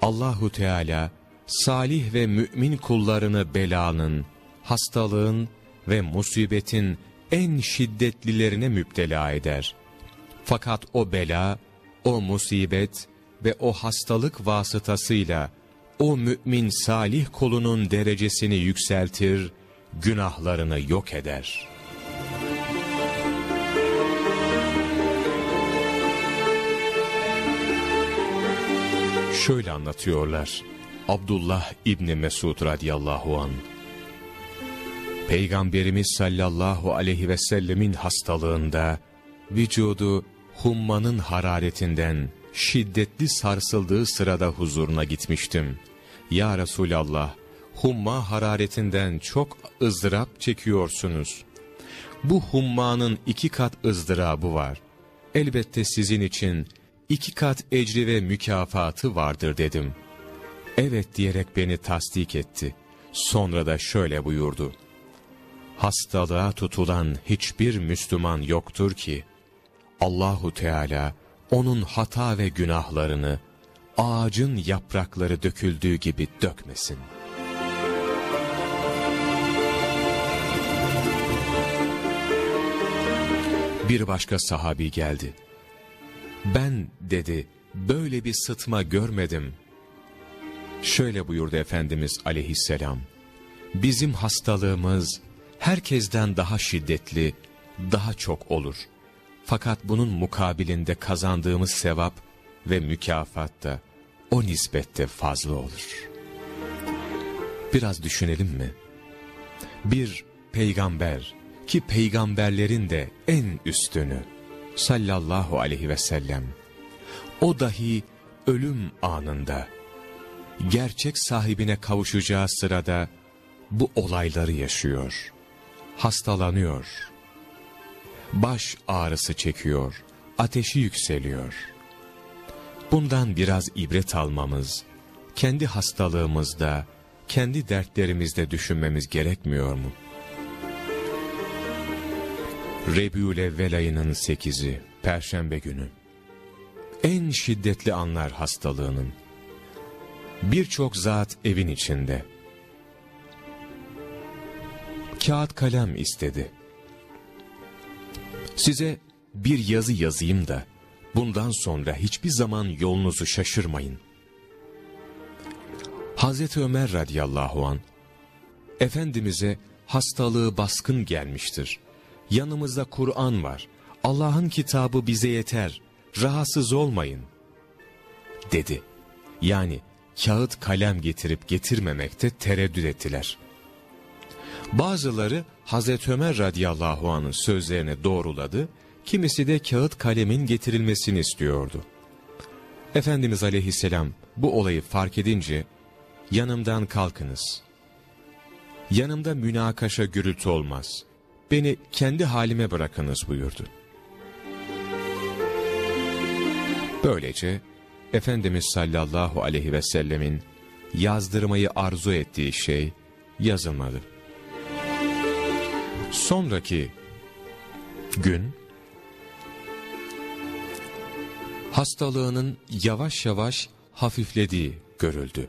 Speaker 1: Allahu Teala salih ve mümin kullarını belanın, hastalığın ve musibetin en şiddetlilerine müptela eder. Fakat o bela, o musibet ve o hastalık vasıtasıyla o mümin salih kulunun derecesini yükseltir, günahlarını yok eder.'' Şöyle anlatıyorlar. Abdullah İbni Mesud radıyallahu an. Peygamberimiz sallallahu aleyhi ve sellemin hastalığında vücudu hummanın hararetinden şiddetli sarsıldığı sırada huzuruna gitmiştim. Ya Resulallah, humma hararetinden çok ızdırap çekiyorsunuz. Bu hummanın iki kat ızdırabı var. Elbette sizin için iki kat ecri ve mükafatı vardır dedim. Evet diyerek beni tasdik etti. Sonra da şöyle buyurdu. Hastalığa tutulan hiçbir Müslüman yoktur ki, Allahu Teala onun hata ve günahlarını ağacın yaprakları döküldüğü gibi dökmesin. Bir başka sahabi geldi. Ben dedi böyle bir sıtma görmedim. Şöyle buyurdu Efendimiz aleyhisselam. Bizim hastalığımız herkesten daha şiddetli, daha çok olur. Fakat bunun mukabilinde kazandığımız sevap ve mükafat da o nispette fazla olur. Biraz düşünelim mi? Bir peygamber ki peygamberlerin de en üstünü sallallahu aleyhi ve sellem o dahi ölüm anında gerçek sahibine kavuşacağı sırada bu olayları yaşıyor. Hastalanıyor. Baş ağrısı çekiyor. Ateşi yükseliyor. Bundan biraz ibret almamız, kendi hastalığımızda, kendi dertlerimizde düşünmemiz gerekmiyor mu? Rebül Evvel ayının 8'i, Perşembe günü. En şiddetli anlar hastalığının. Birçok zat evin içinde. Kağıt kalem istedi. Size bir yazı yazayım da, bundan sonra hiçbir zaman yolunuzu şaşırmayın. Hazreti Ömer radıyallahu an Efendimiz'e hastalığı baskın gelmiştir. Yanımızda Kur'an var. Allah'ın kitabı bize yeter. Rahatsız olmayın. Dedi. Yani kağıt kalem getirip getirmemekte tereddüt ettiler. Bazıları Hazreti Ömer radıyallahu anh'ın sözlerini doğruladı, kimisi de kağıt kalemin getirilmesini istiyordu. Efendimiz aleyhisselam bu olayı fark edince, yanımdan kalkınız. Yanımda münakaşa gürültü olmaz. Beni kendi halime bırakınız buyurdu. Böylece Efendimiz sallallahu aleyhi ve sellemin yazdırmayı arzu ettiği şey yazılmadı. Sonraki gün hastalığının yavaş yavaş hafiflediği görüldü.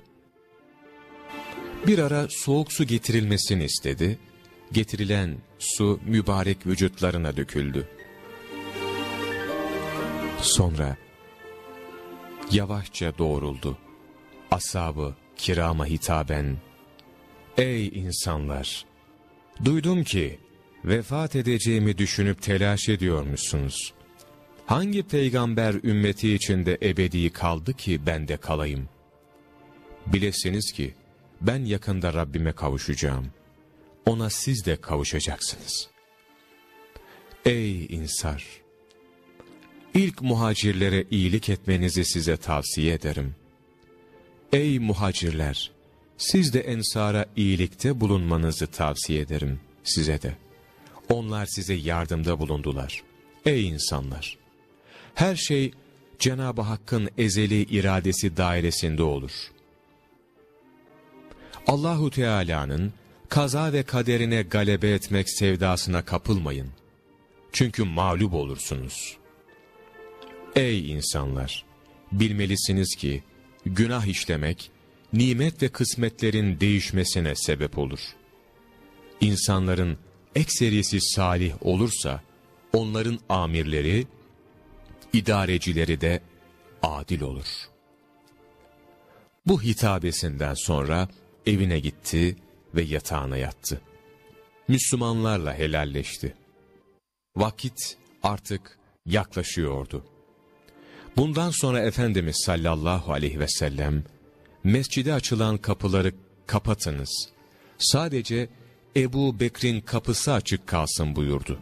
Speaker 1: Bir ara soğuk su getirilmesini istedi. Getirilen su mübarek vücutlarına döküldü. Sonra yavaşça doğruldu. Asabı kirama hitaben, Ey insanlar! Duydum ki vefat edeceğimi düşünüp telaş ediyormuşsunuz. Hangi peygamber ümmeti içinde ebedi kaldı ki ben de kalayım? Bilesiniz ki ben yakında Rabbime kavuşacağım. Ona siz de kavuşacaksınız. Ey insar! İlk muhacirlere iyilik etmenizi size tavsiye ederim. Ey muhacirler! Siz de ensara iyilikte bulunmanızı tavsiye ederim size de. Onlar size yardımda bulundular. Ey insanlar! Her şey Cenab-ı Hakk'ın ezeli iradesi dairesinde olur. Allahu Teala'nın kaza ve kaderine galebe etmek sevdasına kapılmayın. Çünkü mağlup olursunuz. Ey insanlar! Bilmelisiniz ki günah işlemek, nimet ve kısmetlerin değişmesine sebep olur. İnsanların ekserisi salih olursa, onların amirleri, idarecileri de adil olur. Bu hitabesinden sonra evine gitti ve yatağına yattı. Müslümanlarla helalleşti. Vakit artık yaklaşıyordu. Bundan sonra Efendimiz sallallahu aleyhi ve sellem, mescide açılan kapıları kapatınız. Sadece Ebu Bekir'in kapısı açık kalsın buyurdu.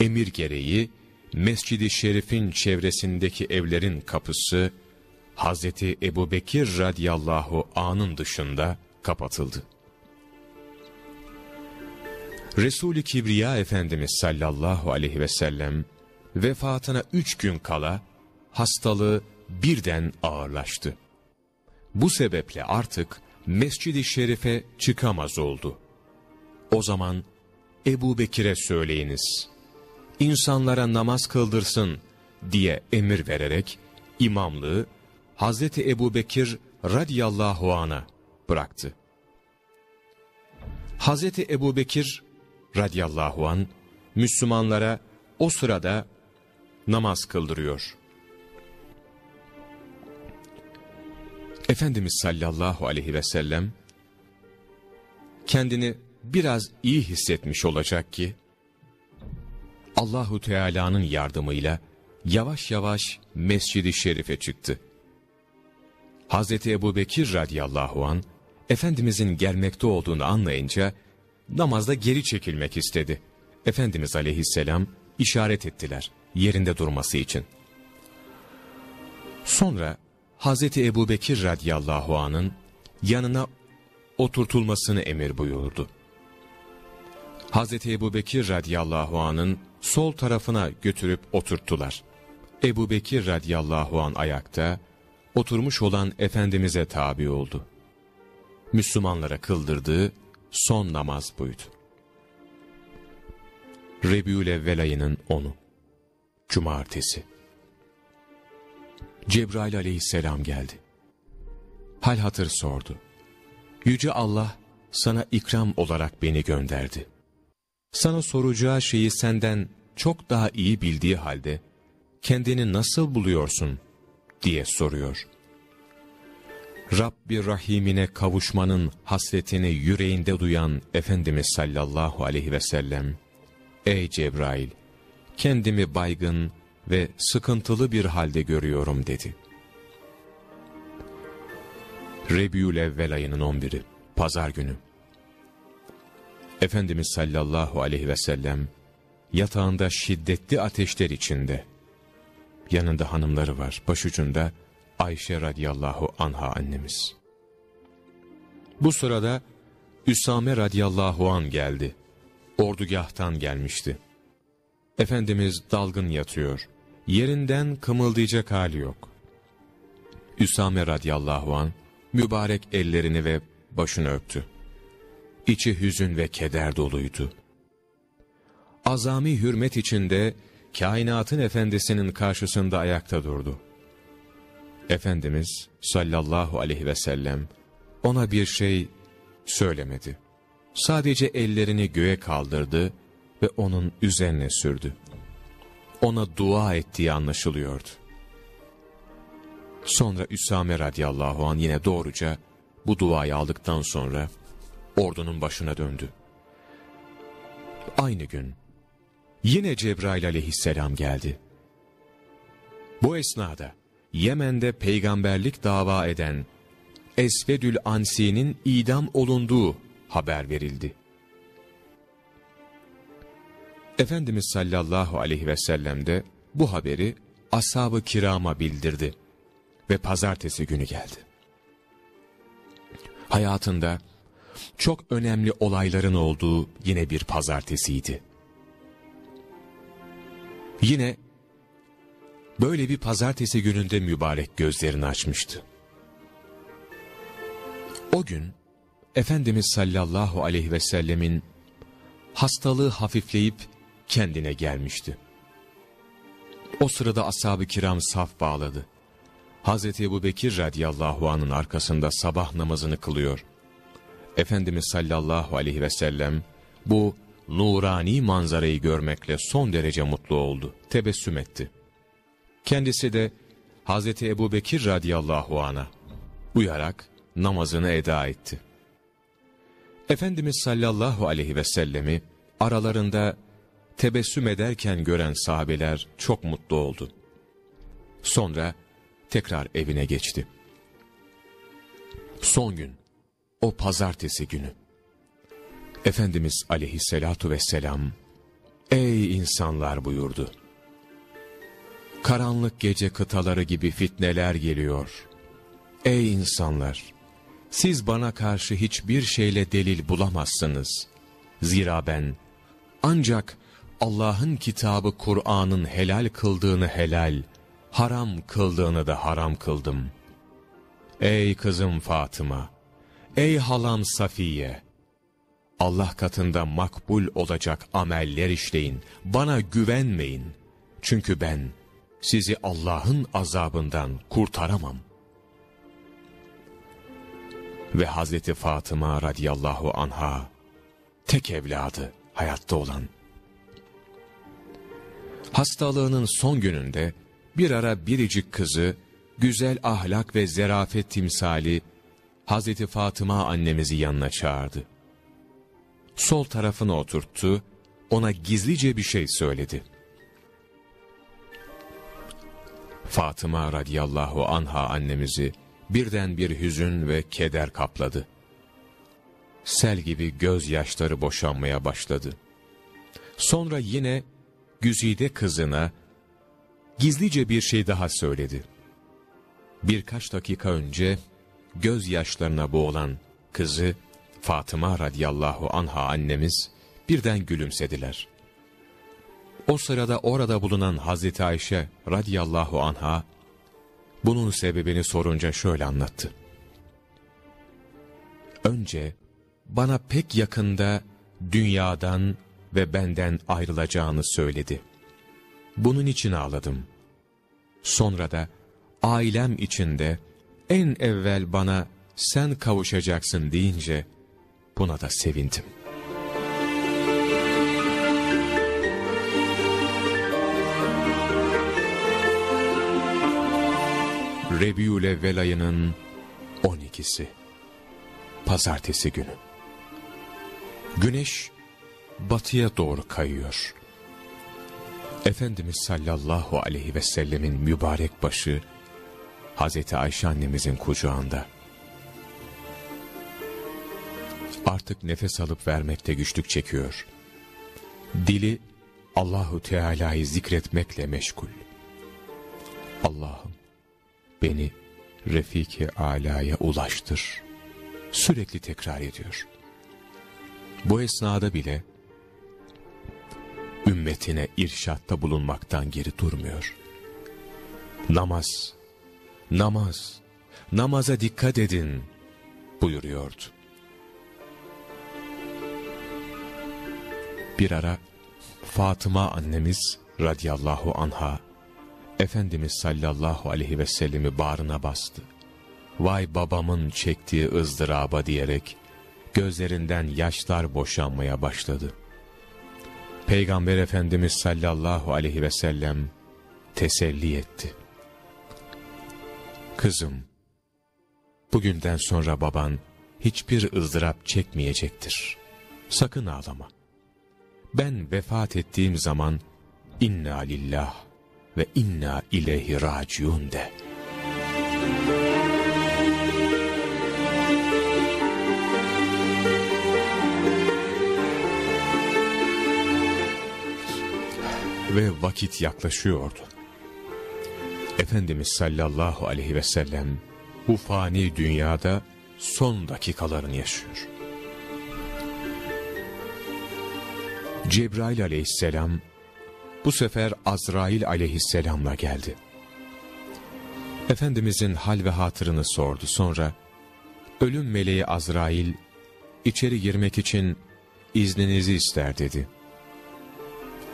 Speaker 1: Emir gereği, Mescid-i Şerif'in çevresindeki evlerin kapısı, Hazreti Ebu Bekir radiyallahu anın dışında kapatıldı. Resul-i Kibriya Efendimiz sallallahu aleyhi ve sellem, vefatına üç gün kala, hastalığı birden ağırlaştı. Bu sebeple artık Mescid-i Şerif'e çıkamaz oldu. O zaman Ebu Bekir'e söyleyiniz, insanlara namaz kıldırsın diye emir vererek imamlığı Hazreti Ebu Bekir radiyallahu an'a bıraktı. Hazreti Ebu Bekir radiyallahu an Müslümanlara o sırada namaz kıldırıyor. Efendimiz sallallahu aleyhi ve sellem kendini biraz iyi hissetmiş olacak ki Allahu Teala'nın yardımıyla yavaş yavaş Mescid-i Şerif'e çıktı. Hazreti Ebu Bekir radıyallahu an Efendimizin gelmekte olduğunu anlayınca namazda geri çekilmek istedi. Efendimiz aleyhisselam işaret ettiler yerinde durması için. Sonra Hazreti Ebu Bekir radıyallahu anın yanına oturtulmasını emir buyurdu. Hazreti Ebu Bekir radıyallahu anın sol tarafına götürüp oturttular. Ebu Bekir radıyallahu an ayakta, oturmuş olan Efendimiz'e tabi oldu. Müslümanlara kıldırdığı son namaz buydu. Rebül Evvel ayının 10'u Cumartesi Cebrail aleyhisselam geldi. Hal hatır sordu. Yüce Allah sana ikram olarak beni gönderdi. Sana soracağı şeyi senden çok daha iyi bildiği halde kendini nasıl buluyorsun diye soruyor. Rabbi Rahim'ine kavuşmanın hasretini yüreğinde duyan Efendimiz sallallahu aleyhi ve sellem, Ey Cebrail! Kendimi baygın ve sıkıntılı bir halde görüyorum dedi. Rebiyül Evvel ayının 11'i, Pazar günü. Efendimiz sallallahu aleyhi ve sellem, yatağında şiddetli ateşler içinde, yanında hanımları var, başucunda Ayşe radiyallahu anha annemiz. Bu sırada Üsame radiyallahu an geldi. Ordugahtan gelmişti. Efendimiz dalgın yatıyor. Yerinden kımıldayacak hali yok. Üsame radiyallahu an mübarek ellerini ve başını öptü. İçi hüzün ve keder doluydu. Azami hürmet içinde kainatın efendisinin karşısında ayakta durdu. Efendimiz sallallahu aleyhi ve sellem ona bir şey söylemedi. Sadece ellerini göğe kaldırdı ve onun üzerine sürdü. Ona dua ettiği anlaşılıyordu. Sonra Üsame radıyallahu an yine doğruca bu duayı aldıktan sonra ordunun başına döndü. Aynı gün yine Cebrail aleyhisselam geldi. Bu esnada Yemen'de peygamberlik dava eden Esvedül Ansi'nin idam olunduğu haber verildi. Efendimiz sallallahu aleyhi ve sellem de bu haberi ashab-ı kirama bildirdi ve pazartesi günü geldi. Hayatında çok önemli olayların olduğu yine bir pazartesiydi. Yine böyle bir pazartesi gününde mübarek gözlerini açmıştı. O gün Efendimiz sallallahu aleyhi ve sellemin hastalığı hafifleyip kendine gelmişti. O sırada ashab-ı kiram saf bağladı. Hazreti Ebu Bekir radiyallahu anın arkasında sabah namazını kılıyor. Efendimiz sallallahu aleyhi ve sellem bu nurani manzarayı görmekle son derece mutlu oldu. Tebessüm etti. Kendisi de Hazreti Ebu Bekir radiyallahu ana uyarak namazını eda etti. Efendimiz sallallahu aleyhi ve sellemi aralarında tebessüm ederken gören sahabeler çok mutlu oldu. Sonra tekrar evine geçti. Son gün, o pazartesi günü. Efendimiz aleyhissalatu vesselam, Ey insanlar buyurdu. Karanlık gece kıtaları gibi fitneler geliyor. Ey insanlar! Siz bana karşı hiçbir şeyle delil bulamazsınız. Zira ben ancak Allah'ın kitabı Kur'an'ın helal kıldığını helal, haram kıldığını da haram kıldım. Ey kızım Fatıma! Ey halam Safiye! Allah katında makbul olacak ameller işleyin, bana güvenmeyin. Çünkü ben sizi Allah'ın azabından kurtaramam. Ve Hazreti Fatıma radıyallahu anha, tek evladı, hayatta olan. Hastalığının son gününde bir ara biricik kızı, güzel ahlak ve zerafet timsali Hazreti Fatıma annemizi yanına çağırdı. Sol tarafına oturttu, ona gizlice bir şey söyledi. Fatıma radıyallahu anha annemizi birden bir hüzün ve keder kapladı. Sel gibi gözyaşları boşanmaya başladı. Sonra yine Güzide kızına gizlice bir şey daha söyledi. Birkaç dakika önce gözyaşlarına boğulan kızı Fatıma radıyallahu anha annemiz birden gülümsediler. O sırada orada bulunan Hazreti Ayşe radıyallahu anha bunun sebebini sorunca şöyle anlattı. Önce bana pek yakında dünyadan ve benden ayrılacağını söyledi. Bunun için ağladım. Sonra da ailem içinde en evvel bana sen kavuşacaksın deyince buna da sevindim. Rebiül Evvel ayının 12'si Pazartesi günü Güneş batıya doğru kayıyor. Efendimiz sallallahu aleyhi ve sellemin mübarek başı Hazreti Ayşe annemizin kucağında. Artık nefes alıp vermekte güçlük çekiyor. Dili Allahu Teala'yı zikretmekle meşgul. Allah'ım beni Refiki Ala'ya ulaştır. Sürekli tekrar ediyor. Bu esnada bile ümmetine irşatta bulunmaktan geri durmuyor. Namaz, namaz, namaza dikkat edin buyuruyordu. Bir ara Fatıma annemiz radiyallahu anha Efendimiz sallallahu aleyhi ve sellemi bağrına bastı. Vay babamın çektiği ızdıraba diyerek gözlerinden yaşlar boşanmaya başladı. Peygamber Efendimiz sallallahu aleyhi ve sellem teselli etti. Kızım, bugünden sonra baban hiçbir ızdırap çekmeyecektir. Sakın ağlama. Ben vefat ettiğim zaman inna lillah ve inna ileyhi raciun de. ve vakit yaklaşıyordu. Efendimiz sallallahu aleyhi ve sellem bu fani dünyada son dakikalarını yaşıyor. Cebrail aleyhisselam bu sefer Azrail aleyhisselamla geldi. Efendimizin hal ve hatırını sordu. Sonra ölüm meleği Azrail içeri girmek için izninizi ister dedi.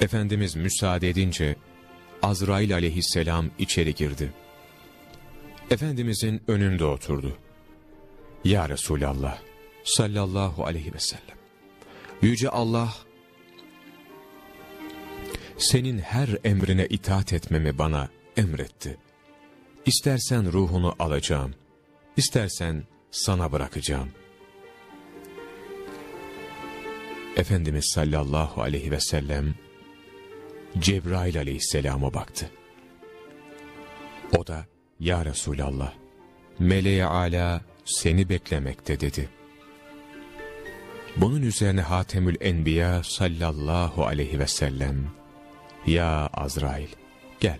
Speaker 1: Efendimiz müsaade edince Azrail aleyhisselam içeri girdi. Efendimizin önünde oturdu. Ya Resulallah sallallahu aleyhi ve sellem. Yüce Allah senin her emrine itaat etmemi bana emretti. İstersen ruhunu alacağım, istersen sana bırakacağım. Efendimiz sallallahu aleyhi ve sellem Cebrail aleyhisselama baktı. O da, Ya Resulallah, meleğe ala seni beklemekte dedi. Bunun üzerine Hatemül Enbiya sallallahu aleyhi ve sellem, Ya Azrail, gel,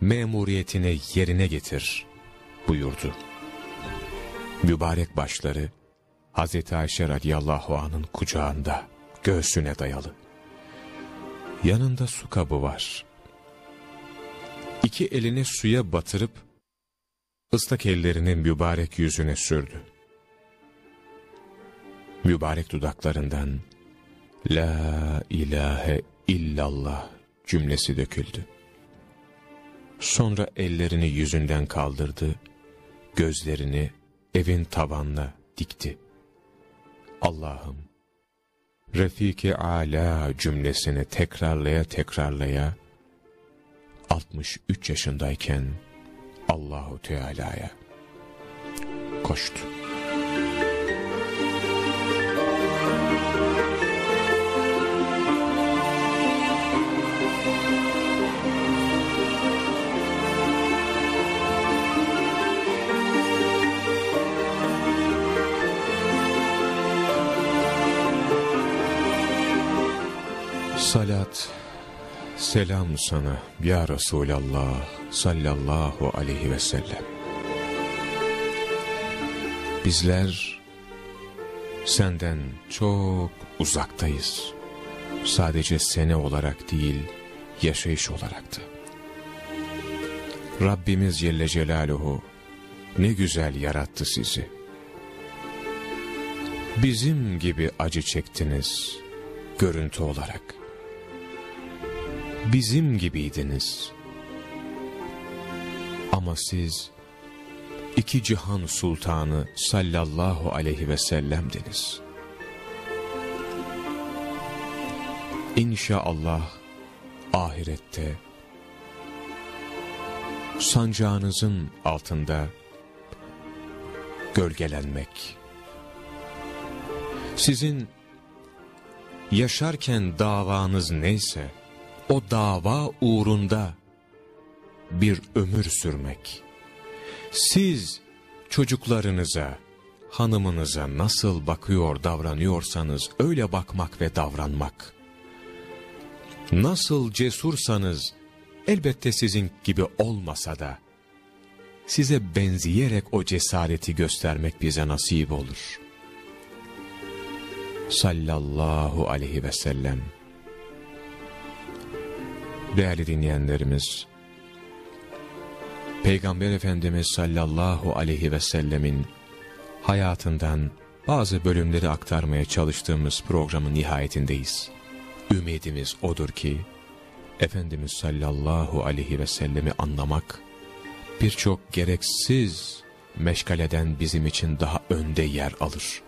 Speaker 1: memuriyetini yerine getir, buyurdu. Mübarek başları, Hazreti Ayşe radiyallahu anın kucağında, göğsüne dayalı. Yanında su kabı var. İki elini suya batırıp, ıslak ellerinin mübarek yüzüne sürdü. Mübarek dudaklarından, La ilahe illallah cümlesi döküldü. Sonra ellerini yüzünden kaldırdı, gözlerini evin tavanına dikti. Allah'ım, Refiki Ala cümlesini tekrarlaya tekrarlaya 63 yaşındayken Allahu Teala'ya koştu. Salat, selam sana ya Resulallah sallallahu aleyhi ve sellem. Bizler senden çok uzaktayız. Sadece sene olarak değil, yaşayış olarak da. Rabbimiz Celle Celaluhu ne güzel yarattı sizi. Bizim gibi acı çektiniz görüntü olarak bizim gibiydiniz. Ama siz iki cihan sultanı sallallahu aleyhi ve sellemdiniz. İnşallah ahirette sancağınızın altında gölgelenmek, sizin yaşarken davanız neyse, o dava uğrunda bir ömür sürmek. Siz çocuklarınıza, hanımınıza nasıl bakıyor davranıyorsanız öyle bakmak ve davranmak. Nasıl cesursanız elbette sizin gibi olmasa da size benzeyerek o cesareti göstermek bize nasip olur. Sallallahu aleyhi ve sellem Değerli dinleyenlerimiz, Peygamber Efendimiz sallallahu aleyhi ve sellemin hayatından bazı bölümleri aktarmaya çalıştığımız programın nihayetindeyiz. Ümidimiz odur ki, Efendimiz sallallahu aleyhi ve sellemi anlamak, birçok gereksiz meşgaleden bizim için daha önde yer alır.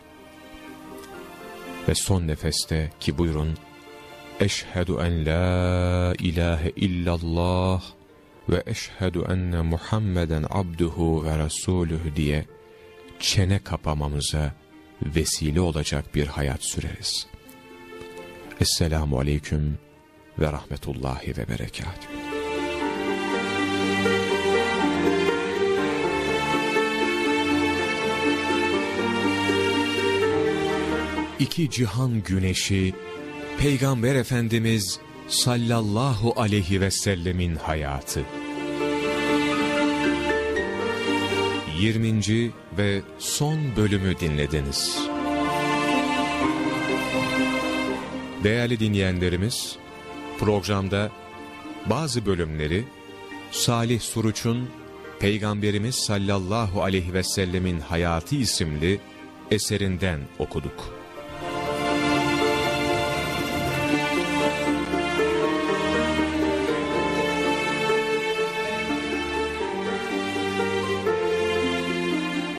Speaker 1: Ve son nefeste ki buyurun, Eşhedü en la ilahe illallah ve eşhedü enne Muhammeden abduhu ve resuluhu diye çene kapamamıza vesile olacak bir hayat süreriz. Esselamu aleyküm ve rahmetullahi ve berekatuhu. İki cihan güneşi Peygamber Efendimiz sallallahu aleyhi ve sellemin hayatı. 20. ve son bölümü dinlediniz. Değerli dinleyenlerimiz, programda bazı bölümleri Salih Suruç'un Peygamberimiz sallallahu aleyhi ve sellemin hayatı isimli eserinden okuduk.